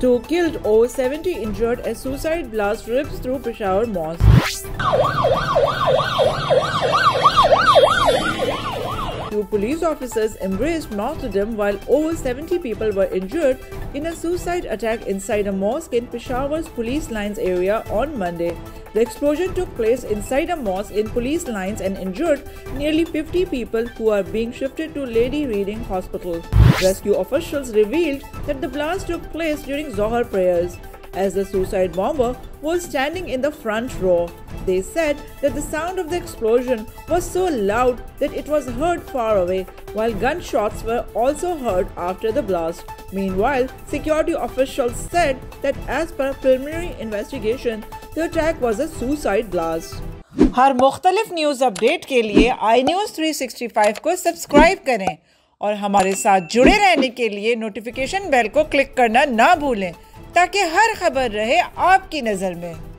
Two killed or 70 injured as suicide blast rips through Peshawar Mosque. Two police officers embraced martyrdom while over 70 people were injured in a suicide attack inside a mosque in Peshawar's police lines area on Monday. The explosion took place inside a mosque in police lines and injured nearly 50 people who are being shifted to Lady Reading Hospital. Rescue officials revealed that the blast took place during Zohar prayers as the suicide bomber was standing in the front row. They said that the sound of the explosion was so loud that it was heard far away, while gunshots were also heard after the blast. Meanwhile, security officials said that as per preliminary investigation, the attack was a suicide blast. हर मुख्तलिफ़ news update के लिए I news 365 को subscribe करें और हमारे साथ जुड़े रहने के लिए नोटिफिकेशन बेल को क्लिक करना ना भूलें ताकि हर खबर रहे आपकी नज़र में